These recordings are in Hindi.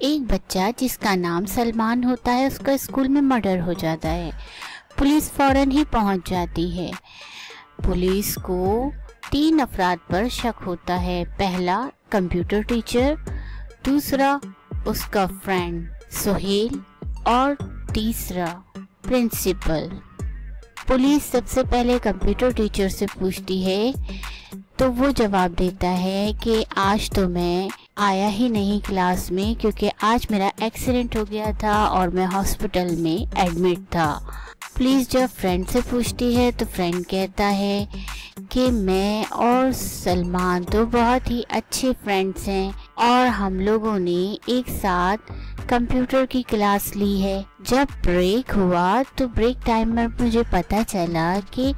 एक बच्चा जिसका नाम सलमान होता है, उसका स्कूल में मर्डर हो जाता है। पुलिस फ़ौरन ही पहुँच जाती है। पुलिस को तीन अफराद पर शक होता है। पहला कंप्यूटर टीचर, दूसरा उसका फ्रेंड सुहेल और तीसरा प्रिंसिपल। पुलिस सबसे पहले कंप्यूटर टीचर से पूछती है तो वो जवाब देता है कि आज तो मैं आया ही नहीं क्लास में, क्योंकि आज मेरा एक्सीडेंट हो गया था और मैं हॉस्पिटल में एडमिट था। प्लीज़ जब फ्रेंड से पूछती है तो फ्रेंड कहता है कि मैं और सलमान तो बहुत ही अच्छे फ्रेंड्स हैं और हम लोगों ने एक साथ कंप्यूटर की क्लास ली है। जब ब्रेक हुआ तो ब्रेक टाइम में मुझे पता चला कि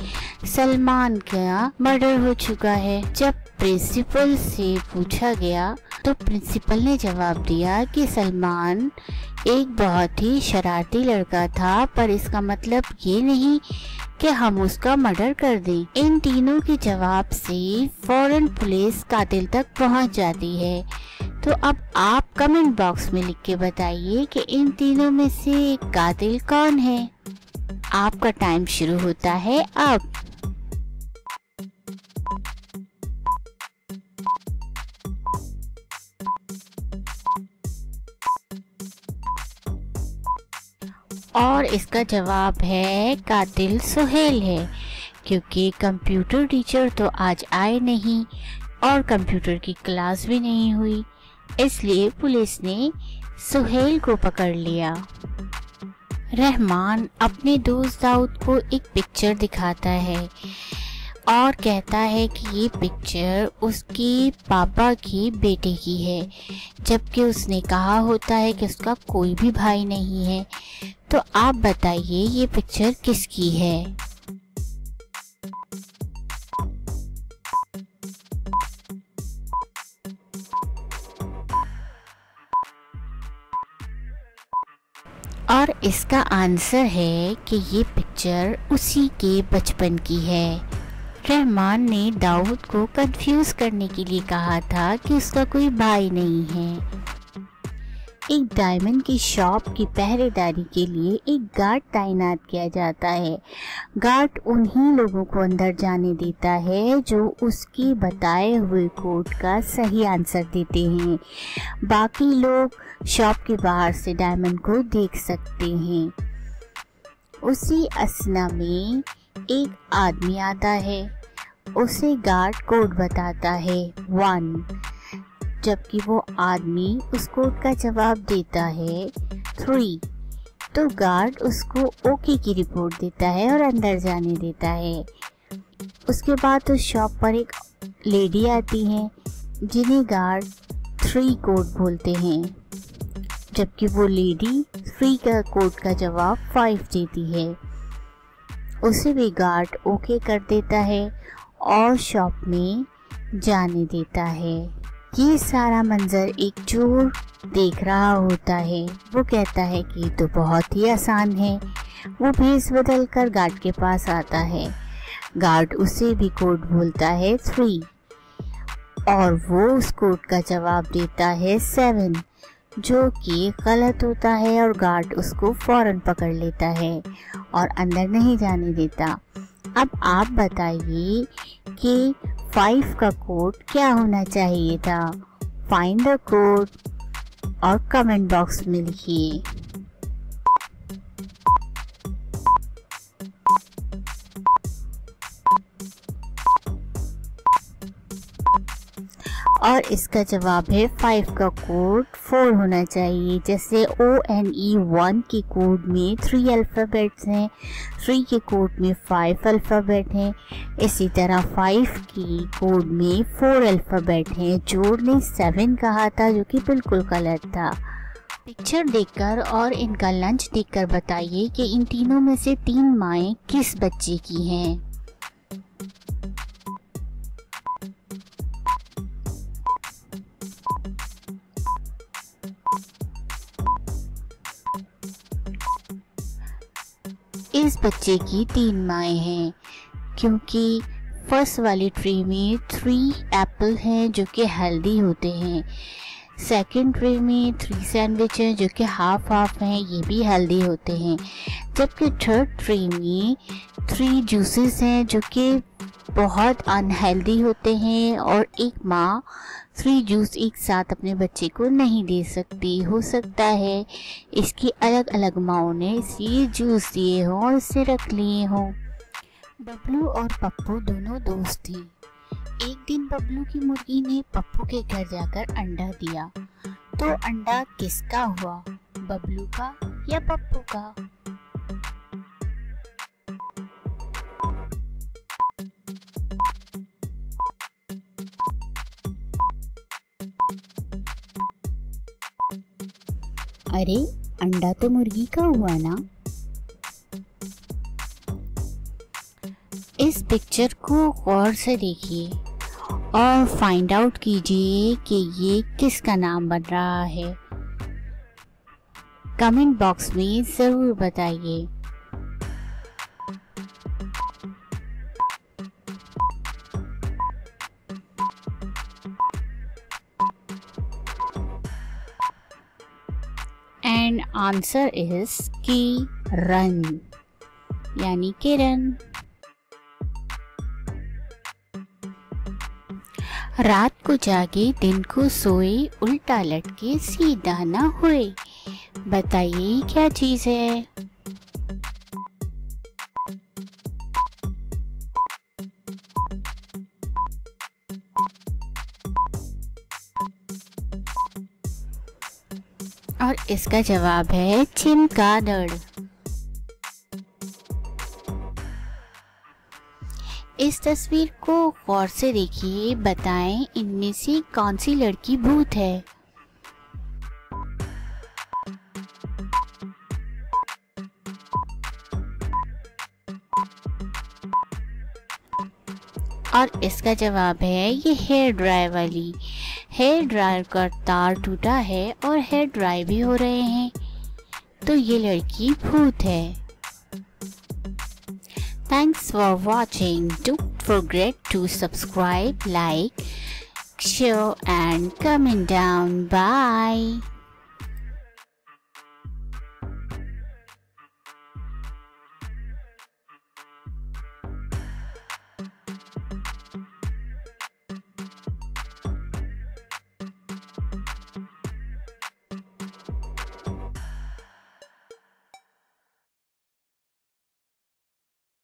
सलमान का मर्डर हो चुका है। जब प्रिंसिपल से पूछा गया तो प्रिंसिपल ने जवाब दिया कि सलमान एक बहुत ही शरारती लड़का था, पर इसका मतलब ये नहीं कि हम उसका मर्डर कर दें। इन तीनों के जवाब से फ़ौरन पुलिस कातिल तक पहुँच जाती है। तो अब आप कमेंट बॉक्स में लिख के बताइए कि इन तीनों में से कातिल कौन है? आपका टाइम शुरू होता है अब। और इसका जवाब है, कातिल सुहेल है। क्योंकि कंप्यूटर टीचर तो आज आए नहीं और कंप्यूटर की क्लास भी नहीं हुई, इसलिए पुलिस ने सुहेल को पकड़ लिया। रहमान अपने दोस्त दाऊद को एक पिक्चर दिखाता है। और कहता है कि ये पिक्चर उसकी पापा की बेटे की है। जबकि उसने कहा होता है कि उसका कोई भी भाई नहीं है। तो आप बताइए, ये पिक्चर किसकी है? और इसका आंसर है कि ये पिक्चर उसी के बचपन की है। रहमान ने दाऊद को कंफ्यूज करने के लिए कहा था कि उसका कोई भाई नहीं है। एक डायमंड की शॉप की पहरेदारी के लिए एक गार्ड तैनात किया जाता है। गार्ड उन्हीं लोगों को अंदर जाने देता है जो उसके बताए हुए कोड का सही आंसर देते हैं। बाकी लोग शॉप के बाहर से डायमंड को देख सकते हैं। उसी असना में एक आदमी आता है। उसे गार्ड कोड बताता है वन जबकि वो आदमी उस कोड का जवाब देता है थ्री तो गार्ड उसको ओके की रिपोर्ट देता है और अंदर जाने देता है। उसके बाद उस शॉप पर एक लेडी आती है, जिन्हें गार्ड थ्री कोड बोलते हैं। जबकि वो लेडी थ्री का कोड का जवाब फाइव देती है। उसे भी गार्ड ओके कर देता है और शॉप में जाने देता है। ये सारा मंजर एक चोर देख रहा होता है। वो कहता है कि तो बहुत ही आसान है। वो भेस बदल कर गार्ड के पास आता है। गार्ड उसे भी कोड बोलता है थ्री और वो उस कोड का जवाब देता है सेवन जो कि गलत होता है और गार्ड उसको फ़ौरन पकड़ लेता है और अंदर नहीं जाने देता। अब आप बताइए कि फाइव का कोड क्या होना चाहिए था? फाइंड द कोड और कमेंट बॉक्स में लिखिए। और इसका जवाब है फाइव का कोड फोर होना चाहिए। जैसे ओ एन ई वन के कोड में थ्री अल्फ़ाबेट्स हैं थ्री के कोड में फाइव अल्फ़ाबेट हैं। इसी तरह फाइव की कोड में फोर अल्फ़ाबेट हैं जोड़ ने सेवन कहा था, जो कि बिल्कुल गलत था। पिक्चर देखकर और इनका लंच देखकर बताइए कि इन तीनों में से तीन माएँ किस बच्चे की हैं। इस बच्चे की तीन माएँ हैं, क्योंकि फ़र्स्ट वाली ट्री में थ्री एप्पल हैं जो कि हेल्दी होते हैं। सेकेंड ट्रे में थ्री सैंडविच हैं जो कि हाफ़ हाफ़ हैं, ये भी हेल्दी होते हैं। जबकि थर्ड ट्रे में थ्री जूसेस हैं जो कि बहुत अनहेल्दी होते हैं और एक माँ फ्री जूस एक साथ अपने बच्चे को नहीं दे सकती। हो सकता है इसकी अलग अलग माओ ने ये जूस दिए हों और इसे रख लिए हों। बबलू और पप्पू दोनों दोस्त थे एक दिन बबलू की मुर्गी ने पप्पू के घर जाकर अंडा दिया। तो अंडा किसका हुआ? बबलू का या पप्पू का? अरे, अंडा तो मुर्गी का हुआ ना। इस पिक्चर को गौर से देखिए और फाइंड आउट कीजिए कि ये किसका नाम बन रहा है। कमेंट बॉक्स में ज़रूर बताइए। एंड आंसर इज़ की रन यानी किरण रात को जागे, दिन को सोए, उल्टा लटके सीधा ना हुए। बताइए क्या चीज़ है? और इसका जवाब है चिमकादड़ इस तस्वीर को गौर से देखिए, बताएँ इनमें से कौन सी लड़की भूत है। और इसका जवाब है, ये हेयर ड्राई वाली। हेयर ड्रायर का तार टूटा है और हेयर ड्राई भी हो रहे हैं। तो ये लड़की भूत है। Thanks for watching don't forget to subscribe like share and comment down bye.